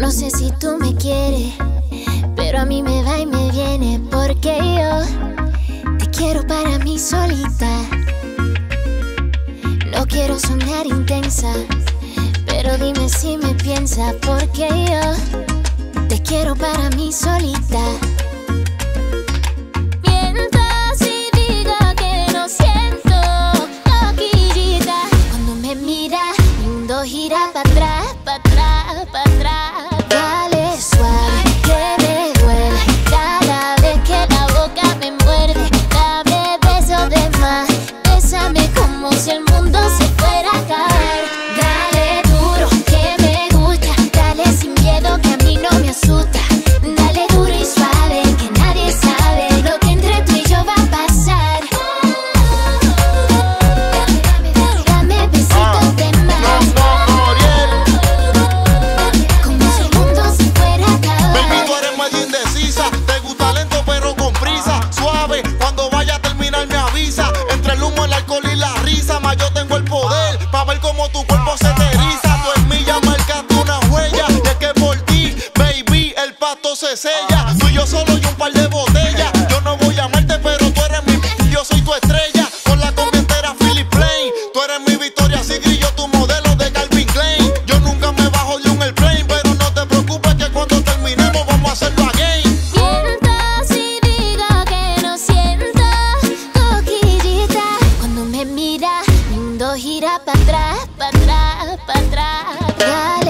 No sé si tú me quieres, pero a mí me va y me viene porque yo te quiero para mí solita. No quiero soñar intensa, pero dime si me piensa porque yo te quiero para mí solita. Gira para atrás, para atrás, para atrás Te gusta lento, pero con prisa. Suave, cuando vaya a terminar, me avisa. Entre el humo, el alcohol y la risa. Más yo tengo el poder. Pa' ver cómo tu cuerpo se te eriza. Tu esmilla marcaste una huella. Y es que por ti, baby, el pasto se sella. Tú y yo solo y un par de botellas. Yo no voy a amarte, pero tú eres mi. Yo soy tu estrella. Con la combi entera, Philip Plain. Tú eres mi Victoria Secret y yo mundo gira para atrás, para atrás, para atrás